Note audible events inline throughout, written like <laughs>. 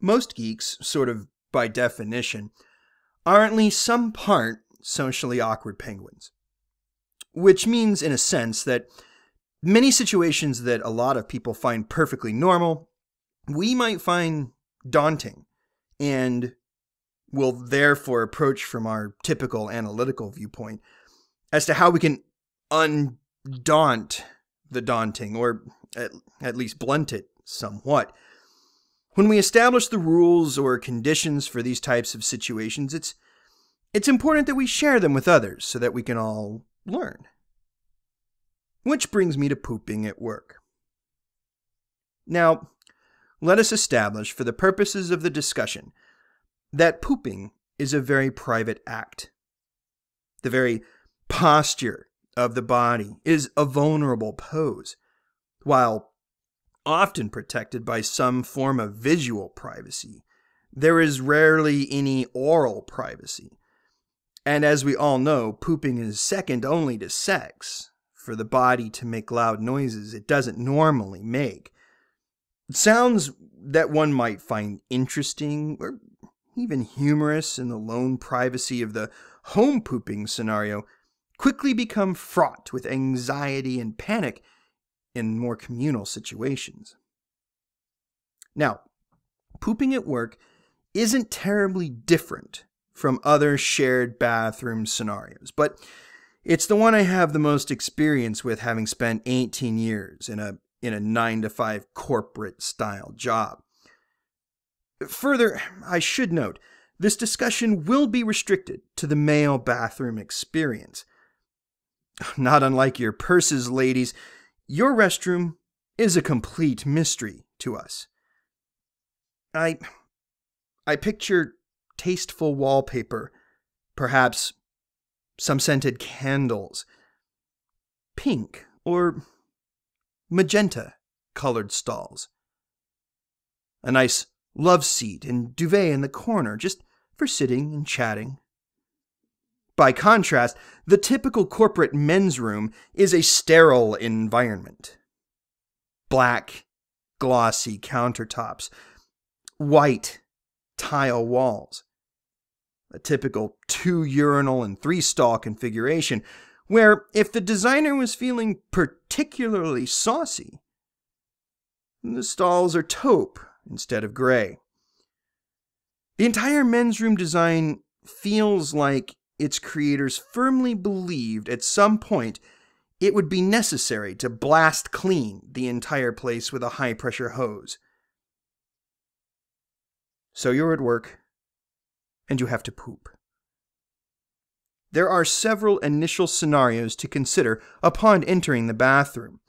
Most geeks, sort of by definition, are at least some part socially awkward penguins. Which means, in a sense, that many situations that a lot of people find perfectly normal, we might find daunting and will therefore approach from our typical analytical viewpoint as to how we can undaunt the daunting or at, at least blunt it somewhat. When we establish the rules or conditions for these types of situations, it's it's important that we share them with others so that we can all learn. Which brings me to pooping at work. Now, let us establish, for the purposes of the discussion, that pooping is a very private act. The very posture of the body is a vulnerable pose, while often protected by some form of visual privacy. There is rarely any aural privacy. And as we all know, pooping is second only to sex for the body to make loud noises it doesn't normally make. Sounds that one might find interesting or even humorous in the lone privacy of the home pooping scenario quickly become fraught with anxiety and panic in more communal situations. Now, pooping at work isn't terribly different from other shared bathroom scenarios, but it's the one I have the most experience with having spent 18 years in a in a 9 to 5 corporate style job. Further, I should note, this discussion will be restricted to the male bathroom experience. Not unlike your purses, ladies, your restroom is a complete mystery to us. I I picture tasteful wallpaper, perhaps some scented candles, pink or magenta colored stalls, a nice love seat and duvet in the corner just for sitting and chatting. By contrast, the typical corporate men's room is a sterile environment. Black, glossy countertops, white tile walls, a typical two urinal and three stall configuration, where if the designer was feeling particularly saucy, the stalls are taupe instead of gray. The entire men's room design feels like its creators firmly believed at some point it would be necessary to blast clean the entire place with a high pressure hose. So you're at work, and you have to poop. There are several initial scenarios to consider upon entering the bathroom.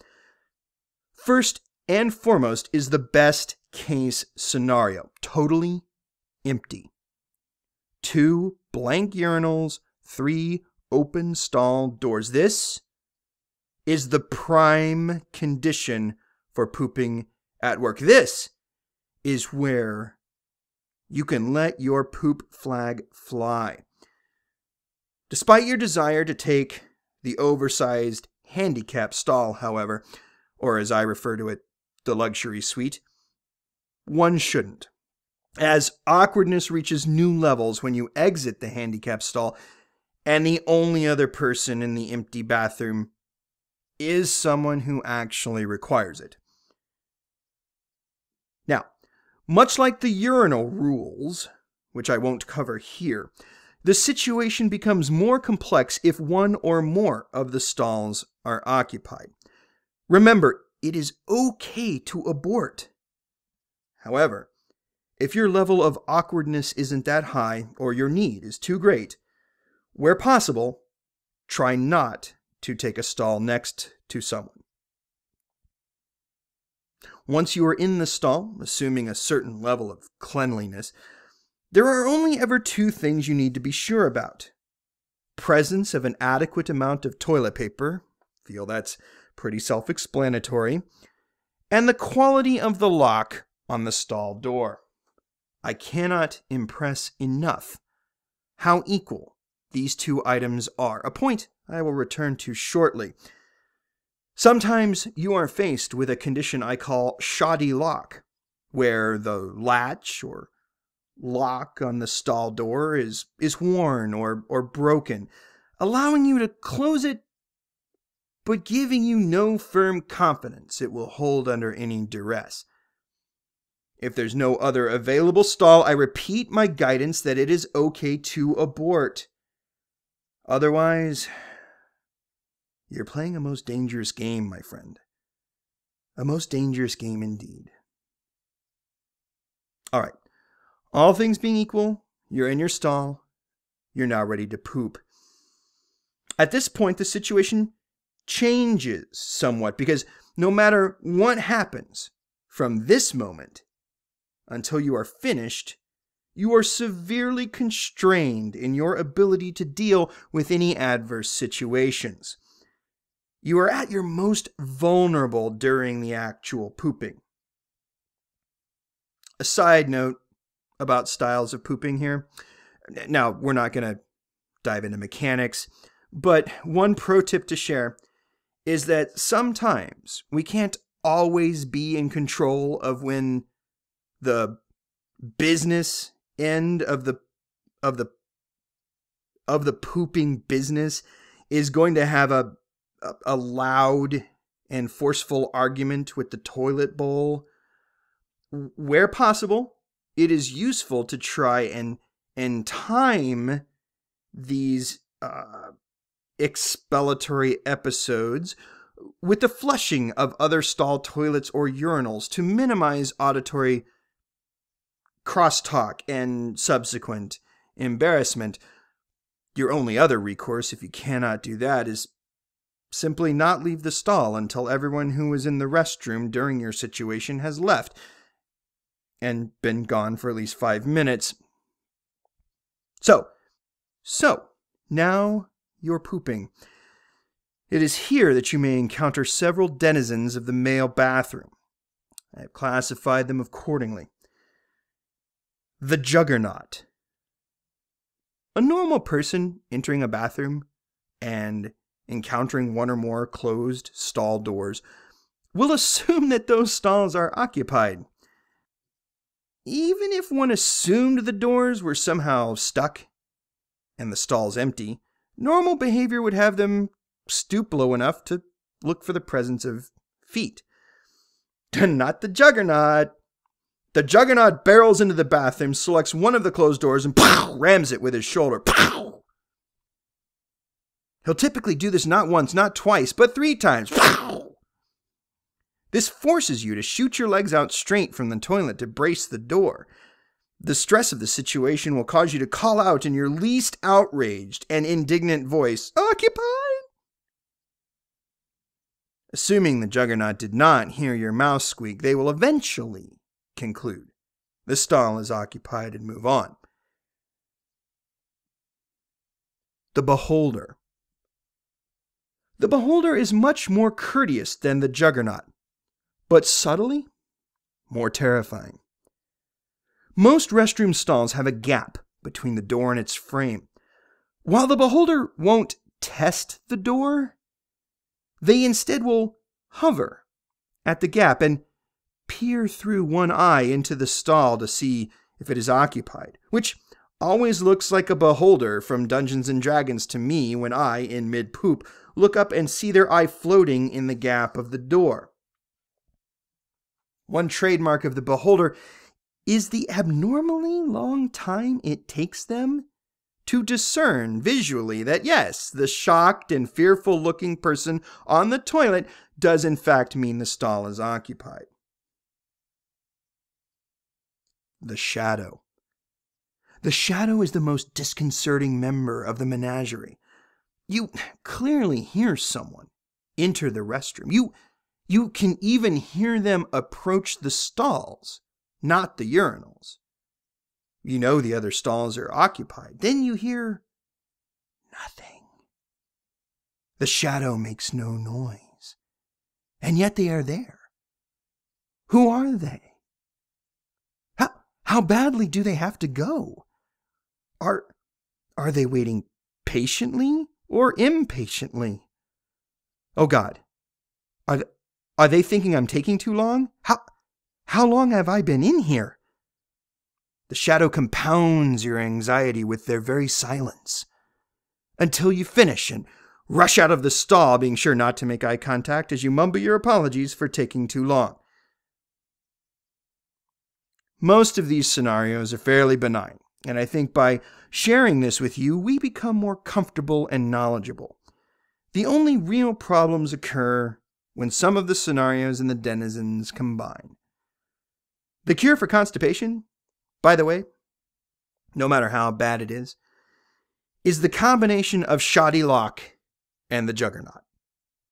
First and foremost is the best case scenario totally empty. Two blank urinals, three open stall doors. This is the prime condition for pooping at work. This is where you can let your poop flag fly. Despite your desire to take the oversized handicap stall, however, or as I refer to it, the luxury suite, one shouldn't. As awkwardness reaches new levels when you exit the handicap stall, and the only other person in the empty bathroom is someone who actually requires it. Now, much like the urinal rules, which I won't cover here, the situation becomes more complex if one or more of the stalls are occupied. Remember, it is okay to abort. However, if your level of awkwardness isn't that high or your need is too great, where possible, try not to take a stall next to someone. Once you are in the stall, assuming a certain level of cleanliness, there are only ever two things you need to be sure about presence of an adequate amount of toilet paper, feel that's pretty self explanatory, and the quality of the lock on the stall door. I cannot impress enough how equal these two items are, a point I will return to shortly. Sometimes you are faced with a condition I call shoddy lock, where the latch or lock on the stall door is, is worn or, or broken, allowing you to close it, but giving you no firm confidence it will hold under any duress. If there's no other available stall, I repeat my guidance that it is okay to abort. Otherwise, you're playing a most dangerous game, my friend. A most dangerous game indeed. All right. All things being equal, you're in your stall. You're now ready to poop. At this point, the situation changes somewhat because no matter what happens from this moment until you are finished, you are severely constrained in your ability to deal with any adverse situations. You are at your most vulnerable during the actual pooping. A side note about styles of pooping here. Now, we're not going to dive into mechanics, but one pro tip to share is that sometimes we can't always be in control of when the business end of the of the of the pooping business is going to have a a, loud and forceful argument with the toilet bowl. Where possible it is useful to try and and time these uh, expellatory episodes with the flushing of other stall toilets or urinals to minimize auditory crosstalk and subsequent embarrassment. Your only other recourse, if you cannot do that, is simply not leave the stall until everyone who was in the restroom during your situation has left and been gone for at least five minutes. So, so, now you're pooping. It is here that you may encounter several denizens of the male bathroom. I have classified them accordingly. The Juggernaut. A normal person entering a bathroom and encountering one or more closed stall doors will <laughs> assume that those stalls are occupied even if one assumed the doors were somehow stuck and the stalls empty, normal behavior would have them stoop low enough to look for the presence of feet. <laughs> Not the juggernaut. The juggernaut barrels into the bathroom, selects one of the closed doors, and pow, rams it with his shoulder. Pow! He'll typically do this not once, not twice, but three times. Pow! This forces you to shoot your legs out straight from the toilet to brace the door. The stress of the situation will cause you to call out in your least outraged and indignant voice, Occupied! Assuming the juggernaut did not hear your mouse squeak, they will eventually conclude the stall is occupied and move on. The Beholder. The Beholder is much more courteous than the juggernaut but subtly more terrifying. Most restroom stalls have a gap between the door and its frame. While the beholder won't test the door, they instead will hover at the gap and peer through one eye into the stall to see if it is occupied, which always looks like a beholder from Dungeons and Dragons to me when I, in mid poop, look up and see their eye floating in the gap of the door. One trademark of the beholder is the abnormally long time it takes them to discern visually that yes, the shocked and fearful looking person on the toilet does in fact mean the stall is occupied. The shadow. The shadow is the most disconcerting member of the menagerie. You clearly hear someone enter the restroom. You you can even hear them approach the stalls, not the urinals. You know the other stalls are occupied. Then you hear nothing. The shadow makes no noise, and yet they are there. Who are they? How, badly do they have to go? Are, are they waiting patiently or impatiently? Oh God, are, are they thinking I'm taking too long? How How long have I been in here? The shadow compounds your anxiety with their very silence until you finish and rush out of the stall, being sure not to make eye contact as you mumble your apologies for taking too long. Most of these scenarios are fairly benign, and I think by sharing this with you, we become more comfortable and knowledgeable. The only real problems occur when some of the scenarios and the denizens combine. The cure for constipation, by the way, no matter how bad it is, is the combination of Shoddy Lock and the Juggernaut.